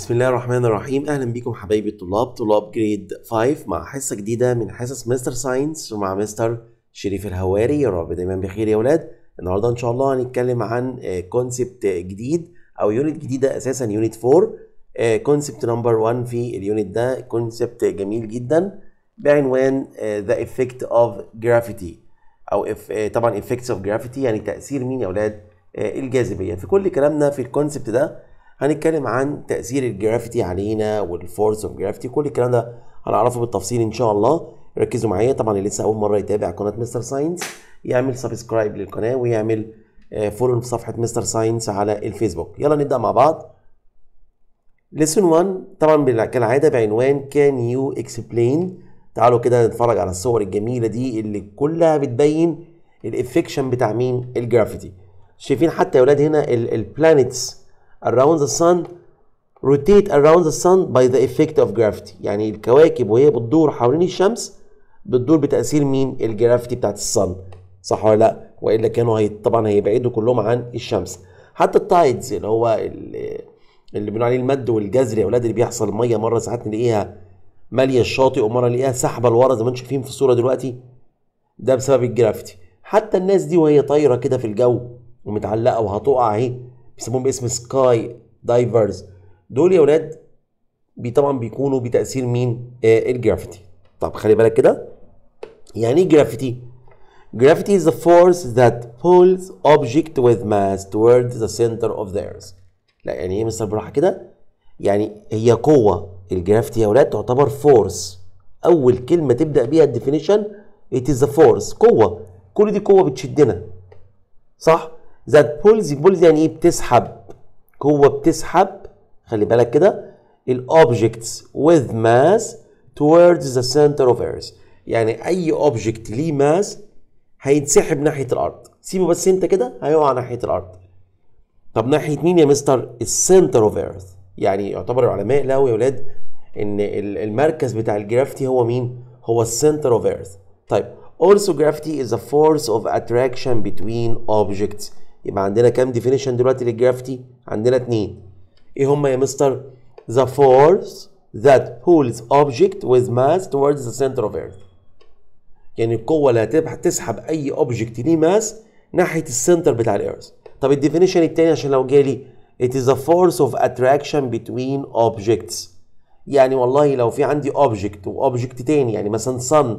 بسم الله الرحمن الرحيم. أهلا بكم حبايبي الطلاب. طلاب grade 5 مع حصة جديدة من حصص Mister Science ومع مستر شريف الهواري. يا رب دايما بخير يا أولاد النهارده إن شاء الله هنتكلم عن concept جديد أو unit جديدة أساسا unit 4 concept number 1 في ال unit ده. concept جميل جدا. بعنوان the effect of gravity أو of, طبعا effects of gravity يعني تأثير مين يا أولاد الجاذبية. في كل كلامنا في ال concept ده هنتكلم عن تأثير ال gravity علينا وال force of gravity كل الكلام ده هنعرفه بالتفصيل إن شاء الله. ركزوا معايا طبعا اللي لسه أول مرة يتابع قناة Mr Science يعمل subscribe للقناة ويعمل follow في صفحة Mr Science على الفيسبوك. يلا نبدأ مع بعض. lesson 1 طبعا كالعادة بعنوان can you explain تعالوا كده نتفرج على الصور الجميلة دي اللي كلها بتبين ال effect بتاع مين؟ ال gravity. شايفين حتى يا أولاد هنا ال planets around the sun rotate around the sun by the effect of gravity. يعني الكواكب وهي بتدور حوالين الشمس بتدور بتأثير مين؟ ال gravity بتاعت ال sun صح ولا لا؟ وإلا كانوا هي طبعا هيبعدوا كلهم عن الشمس. حتى ال tides اللي هو اللي بنقول عليه المد والجزر يا أولاد اللي بيحصل الميه مرة ساعات نلاقيها مالية الشاطئ ومرة نلاقيها سحبة لورا زي ما أنتم شايفين في الصورة دلوقتي ده بسبب ال gravity حتى الناس دي وهي طايرة كده في الجو ومتعلقة وهتقع أهي بيسموهم باسم sky divers دول يا ولاد بي طبعا بيكونوا بتأثير مين؟ آه ال gravity. طب خلي بالك كده. يعني إيه gravity؟ gravity is the force that pulls object with mass towards the center of the لا يعني إيه مستر براحه كده؟ يعني هي قوة. ال gravity يا ولاد تعتبر force أول كلمة تبدأ بيها ال definition it is a force. قوة. كل دي قوة بتشدنا. صح؟ That pulls pulls يعني إيه؟ بتسحب. قوة بتسحب. خلي بالك كده. ال objects with mass towards the center of earth. يعني أي object ليه mass هيتسحب ناحية الأرض. سيبه بس أنت كده هيقع ناحية الأرض. طب ناحية مين يا مستر؟ ال center of earth يعني يعتبر العلماء لقوا يا ولاد إن المركز بتاع ال gravity هو مين؟ هو ال center of earth طيب also gravity is a force of attraction between objects. يبقى عندنا كام definition دلوقتي لل gravity عندنا اتنين إيه هما يا مستر the force that pulls object with mass towards the center of earth يعني القوة اللي هتسحب أي object ليه mass ناحية ال center بتاع ال earth. طب ال definition التاني عشان لو جالي it is a force of attraction between objects. يعني والله لو في عندي object و object تاني يعني مثلا sun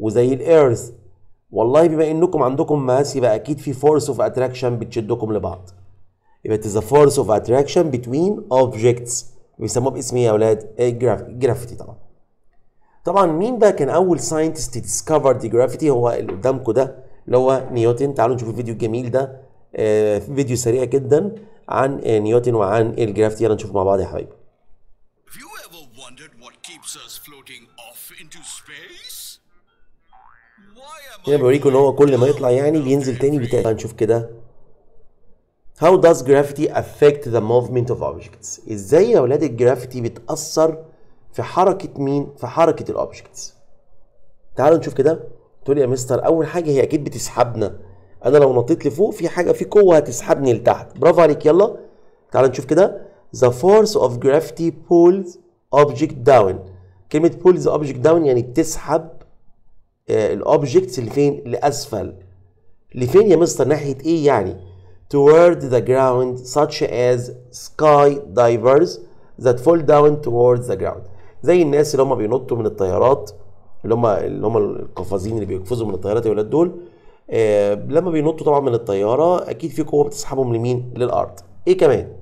وزي ال earth والله بما إنكم عندكم mass يبقى أكيد في force of attraction بتشدكم لبعض. يبقى it is a force of attraction between objects. بيسموه باسم إيه يا أولاد؟ ال gravity طبعا. طبعا مين بقى كان أول scientist discover the gravity هو اللي قدامكم ده اللي هو نيوتن تعالوا نشوف الفيديو الجميل ده آه فيديو سريع جدا عن آه نيوتن وعن ال gravity يلا نشوف مع بعض يا حبايبي Have you ever wondered what keeps us floating off into space? هنا بوريكم إن هو كل ما يطلع يعني بينزل تاني بتاعي هنشوف كده How does gravity affect the movement of objects؟ إزاي يا ولاد ال gravity بتأثر في حركة مين؟ في حركة ال objects. تعالوا نشوف كده تقول يا مستر أول حاجة هي أكيد بتسحبنا. أنا لو نطيت لفوق في حاجة في قوة هتسحبني لتحت. برافو عليك يلا. تعالوا نشوف كده. The force of gravity pulls object down. كلمة pulls object down يعني بتسحب الأوبجكتس اللي فين؟ لأسفل. لفين يا مستر؟ ناحية إيه يعني؟ Toward the ground such as sky divers that fall down towards the ground. زي الناس اللي هم بينطوا من الطيارات اللي هم اللي هم القفازين اللي بيقفزوا من الطيارات يا ولاد دول آه لما بينطوا طبعا من الطيارة أكيد في قوة بتسحبهم لمين للأرض إيه كمان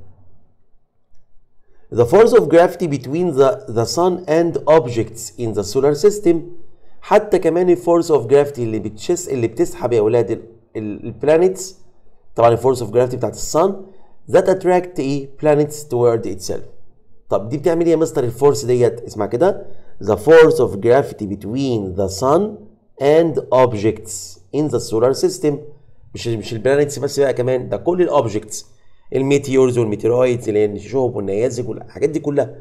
The force of gravity between the, the sun and objects in the solar system حتى كمان ال force of gravity اللي بتشس اللي بتسحب يا أولاد ال planets طبعا ال force of gravity بتاعت ال sun that attract إيه planets toward itself. طب دي بتعمل إيه يا مستر؟ ال force ديت. اسمع كده. The force of gravity between the sun and objects in the solar system. مش مش ال planets بس بقى كمان ده كل ال objects ال meteors وال meteoroids الشهب والنيازك والحاجات دي كلها.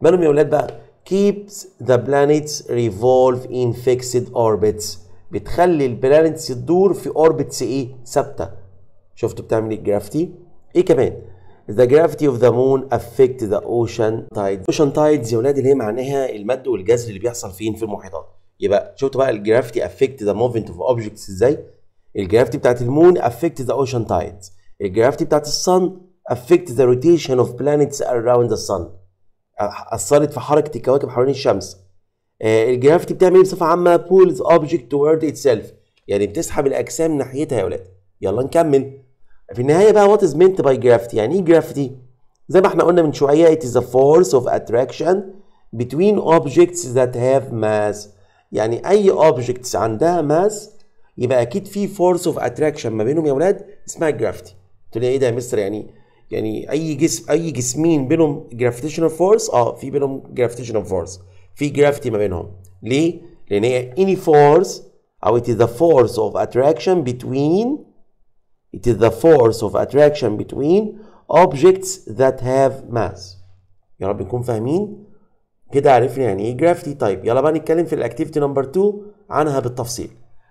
مالهم يا أولاد بقى؟ Keeps the planets revolve in fixed orbits بتخلي ال planets تدور في orbits إيه ثابتة شفتوا بتعمل إيه ال gravity إيه كمان The gravity of the moon affect the ocean tides. Ocean tides يا ولاد اللي هي معناها المد والجزر اللي بيحصل فين في المحيطات. يبقى شفتوا بقى ال gravity affect the movement of objects إزاي؟ ال gravity بتاعت ال moon affect the ocean tides. ال gravity بتاعت ال sun affect the rotation of planets around the sun. أثرت في حركة الكواكب حوالين الشمس. آه، ال gravity بتعمل إيه بصفة عامة؟ pulls object toward itself. يعني بتسحب الأجسام ناحيتها يا ولاد. يلا نكمل. في النهاية بقى what is meant by gravity؟ يعني إيه gravity؟ زي ما إحنا قلنا من شوية it is a force of attraction between objects that have mass. يعني أي objects عندها mass يبقى أكيد في force of attraction ما بينهم يا ولاد اسمها gravity. تقول لي إيه ده يا مستر يعني يعني أي جسم أي جسمين بينهم gravitational force آه في بينهم gravitational force في gravity ما بينهم. ليه؟ لأن هي any force أو it is the force of attraction between it is the force of attraction between objects that have mass. يا رب نكون فاهمين؟ كده عرفنا يعني إيه gravity طيب يلا بقى نتكلم في ال activity number 2 عنها بالتفصيل.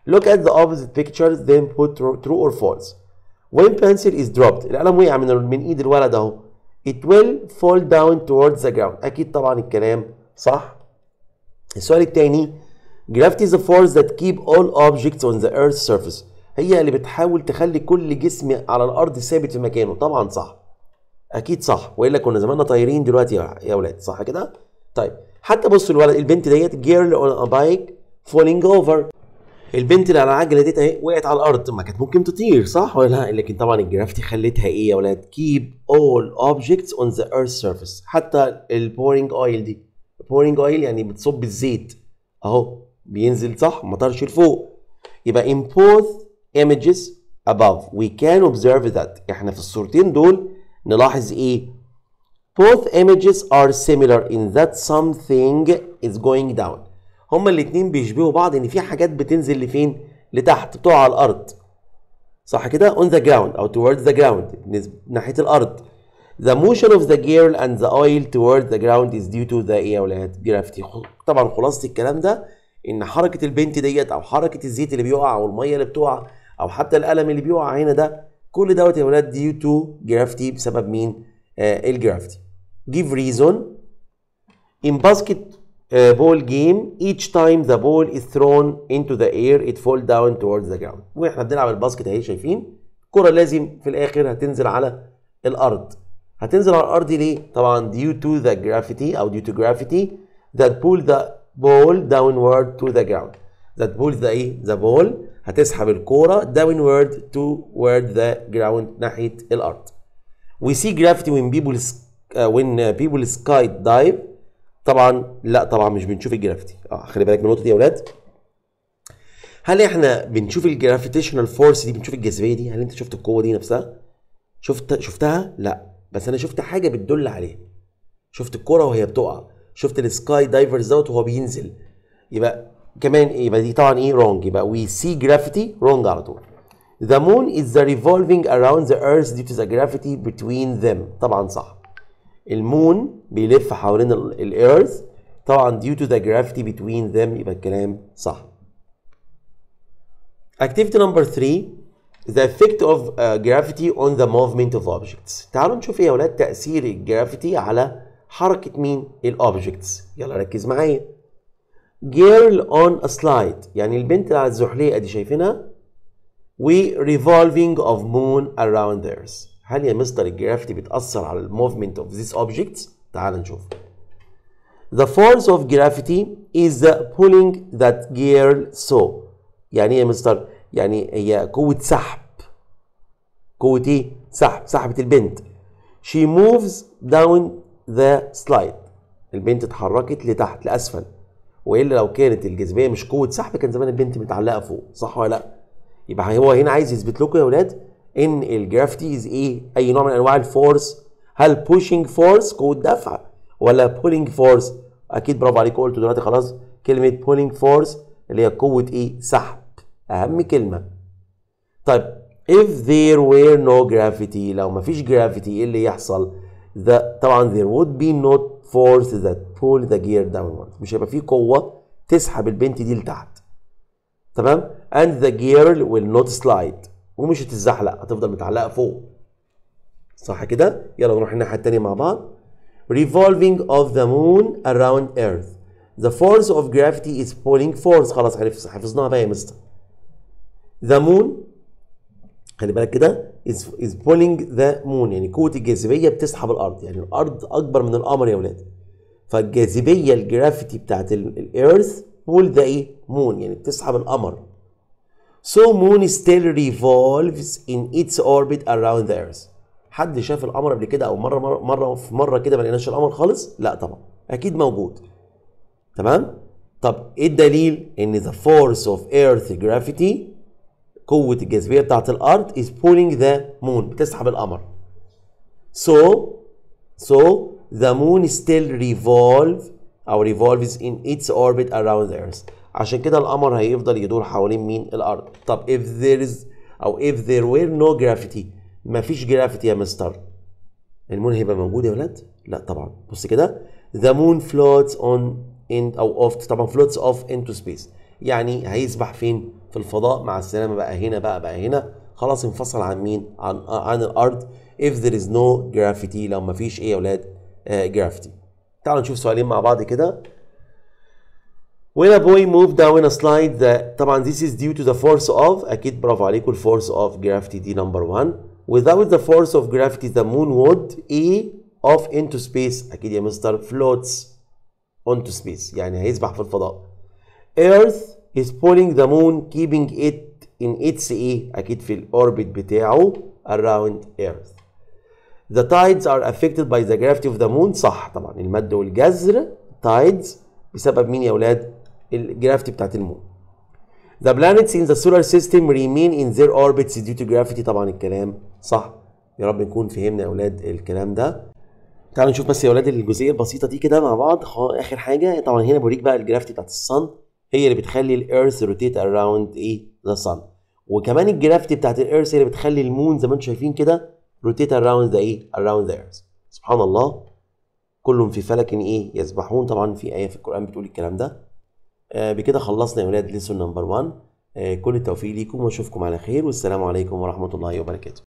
Look at the opposite pictures then put true or false. When pencil is dropped القلم وقع من من إيد الولد أهو. It will fall down towards the ground. أكيد طبعا الكلام صح؟ السؤال الثاني gravity is a force that keep all objects on the earth's surface. هي اللي بتحاول تخلي كل جسم على الأرض ثابت في مكانه. طبعا صح. أكيد صح. وإلا كنا زماننا طايرين دلوقتي يا أولاد. صح كده؟ طيب حتى بصوا الولد البنت ديت girl on a bike falling over. البنت اللي على العجلة ديت اهي وقعت على الأرض. ما كانت ممكن تطير صح ولا لا؟ لكن طبعا الجرافتي خلتها إيه يا ولاد؟ Keep all objects on the earth's surface. حتى ال pouring oil دي. ال pouring oil يعني بتصب الزيت. اهو بينزل صح؟ ما طارش لفوق يبقى both images above. We can observe that. إحنا في الصورتين دول نلاحظ إيه؟ both images are similar in that something is going down. هما الاتنين بيشبهوا بعض إن في حاجات بتنزل لفين؟ لتحت بتقع على الأرض. صح كده؟ On the ground أو towards the ground ناحية الأرض. The motion of the girl and the oil towards the ground is due to the إيه يا ولاد خ- طبعا خلاصة الكلام ده إن حركة البنت ديت أو حركة الزيت اللي بيقع أو المية اللي بتقع أو حتى القلم اللي بيقع هنا ده كل دوت يا ولاد due to gravity. بسبب مين؟ آه ال gravity give reason. In basketball game, each time the ball is thrown into the air, it fall down towards the ground. وإحنا بنلعب ال basket اهي شايفين الكرة لازم في الآخر هتنزل على الأرض. هتنزل على الأرض ليه؟ طبعا due to the gravity أو due to gravity that pull the ball downward to the ground. That pulls the إيه؟ the ball هتسحب الكورة downward toward the ground ناحية الأرض. We see gravity when people uh, when uh, people skydive طبعا لا طبعا مش بنشوف الجرافيتي. آه خلي بالك من النقطه دي يا أولاد. هل إحنا بنشوف ال gravitational force دي بنشوف الجاذبية دي؟ هل أنت شفت القوة دي نفسها؟ شفت شفتها؟ لا. بس أنا شفت حاجة بتدل عليها. شفت الكرة وهي بتقع. شفت ال sky divers دوت وهو بينزل. يبقى كمان يبقى دي طبعا إيه؟ wrong يبقى we see gravity wrong على طول. The moon is the revolving around the earth due to the gravity between them. طبعا صح. ال moon بيلف حوالين ال earth طبعا due to the gravity between them يبقى الكلام صح. Activity number 3 the effect of uh, gravity on the movement of objects. تعالوا نشوف إيه يا ولاد تأثير ال gravity على حركة مين؟ ال objects يلا ركز معايا. Girl on a slide. يعني البنت اللي على الزحليقة دي شايفينها؟ و revolving of moon around the earth. هل يا مستر ال gravity بتأثر على ال movement of these objects؟ تعال نشوف. The force of gravity is the pulling that girl saw. يعني إيه يا مستر؟ يعني هي قوة سحب. قوة إيه؟ سحب، سحبت البنت. She moves down the slide. البنت اتحركت لتحت لأسفل. وإلا لو كانت الجاذبية مش قوة سحب كان زمان البنت متعلقة فوق، صح ولا لأ؟ يبقى هو هنا عايز يثبت لكم يا ولاد إن ال gravity is إيه؟ أي نوع من أنواع ال force؟ هل pushing force قوة دفع ولا pulling force أكيد برافو عليكم قلتوا دلوقتي خلاص كلمة pulling force اللي هي قوة إيه؟ سحب أهم كلمة. طيب if there were no gravity لو ما فيش gravity إيه اللي يحصل؟ ده طبعا there would be no force that pull the girl downward مش هيبقى فيه قوة تسحب البنت دي لتحت. تمام؟ And the girl will not slide. ومش هتتزحلق هتفضل متعلقة فوق. صح كده؟ يلا نروح الناحية التانية مع بعض. Revolving of the moon around earth. The force of gravity is pulling force. خلاص عرف حفظناها بقى يا مستر. The moon خلي بالك كده is, is pulling the moon. يعني قوة الجاذبية بتسحب الأرض. يعني الأرض أكبر من القمر يا ولاد. فالجاذبية ال gravity بتاعت ال earth pull the إيه؟ moon يعني بتسحب القمر. So moon still revolves in its orbit around the earth حد شاف القمر قبل كده او مره مره مره في مره كده ما لقيناش القمر خالص لا طبعا اكيد موجود تمام طب ايه الدليل ان the force of earth gravity قوه الجاذبيه بتاعت الارض is pulling the moon بتسحب القمر so so the moon still revolve او revolves in its orbit around the earth عشان كده القمر هيفضل يدور حوالين مين؟ الأرض. طب if there is أو if there were no gravity مفيش gravity يا مستر. ال moon هيبقى موجود يا ولاد؟ لا طبعا. بص كده. The moon floats on in أو off طبعا floats off into space. يعني هيسبح فين؟ في الفضاء. مع السلامة. بقى هنا بقى بقى هنا. خلاص انفصل عن مين؟ عن عن الأرض. If there is no gravity لو مفيش إيه يا ولاد؟ آه gravity. تعالوا نشوف سؤالين مع بعض كده. When a boy moved down a slide that طبعا this is due to the force of أكيد برافو عليكم ال force of gravity دي number one without the force of gravity the moon would A off into space أكيد يا مستر floats onto space يعني هيسبح في الفضاء Earth is pulling the moon keeping it in its A أكيد في الأوربت بتاعه around Earth The tides are affected by the gravity of the moon صح طبعا المد والجزر tides بسبب مين يا ولاد ال gravity بتاعت ال moon The planets in the solar system remain in their orbits due to gravity. طبعا الكلام صح. يا رب نكون فهمنا يا أولاد الكلام ده. تعالوا نشوف بس يا أولاد الجزئية البسيطة دي كده مع بعض. آخر حاجة طبعا هنا بوريك بقى ال gravity بتاعت ال sun هي اللي بتخلي ال earth rotate around إيه the sun وكمان ال gravity بتاعت ال earth هي اللي بتخلي ال moon زي ما أنتم شايفين كده rotate around the إيه around the earth سبحان الله. كلهم في فلك إيه يسبحون. طبعا في آية في القرآن بتقول الكلام ده. بكده خلصنا يا ولاد lesson number 1 آه كل التوفيق ليكم واشوفكم على خير والسلام عليكم ورحمة الله وبركاته.